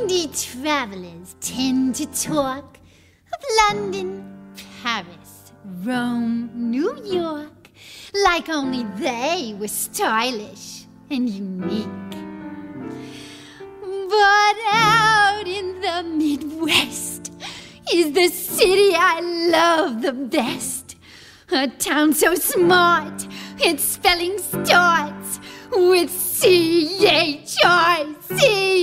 windy travelers tend to talk of London, Paris, Rome, New York, like only they were stylish and unique. But out in the Midwest is the city I love the best. A town so smart, its spelling starts with C H I C.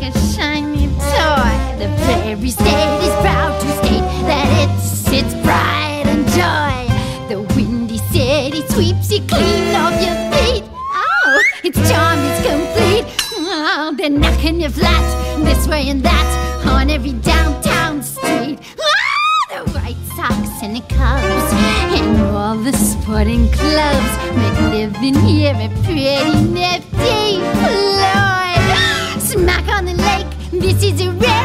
like a shiny toy. The prairie state is proud to state that it's its pride and joy. The windy city sweeps you clean off your feet. Oh, its charm is complete. Oh, they're knocking you flat this way and that on every downtown street. Ah, the White Sox and the Cubs and all the sporting clubs make living here a pretty nifty Floyd. Smack on the lake, this is a rare.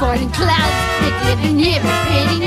falling clouds, picking living here, pretty